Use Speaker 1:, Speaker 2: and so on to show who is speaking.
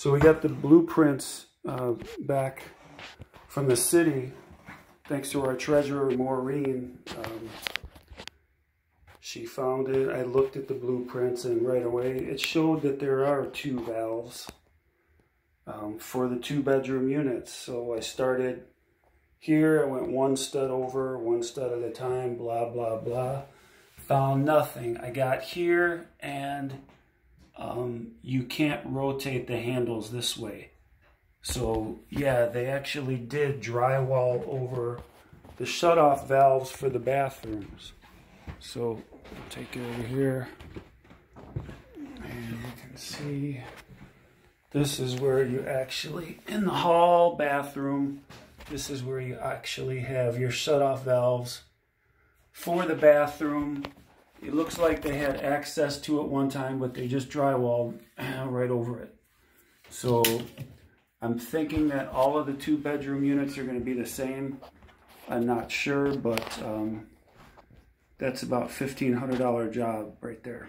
Speaker 1: So we got the blueprints uh, back from the city, thanks to our treasurer, Maureen. Um, she found it. I looked at the blueprints and right away it showed that there are two valves um, for the two bedroom units. So I started here. I went one stud over, one stud at a time, blah, blah, blah. Found nothing. I got here and um, you can't rotate the handles this way. So yeah, they actually did drywall over the shutoff valves for the bathrooms. So take it over here and you can see this is where you actually, in the hall bathroom, this is where you actually have your shutoff valves for the bathroom it looks like they had access to it one time, but they just drywalled right over it. So I'm thinking that all of the two bedroom units are going to be the same. I'm not sure, but um, that's about $1,500 job right there.